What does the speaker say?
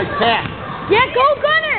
Nice pass. Yeah, go Gunner!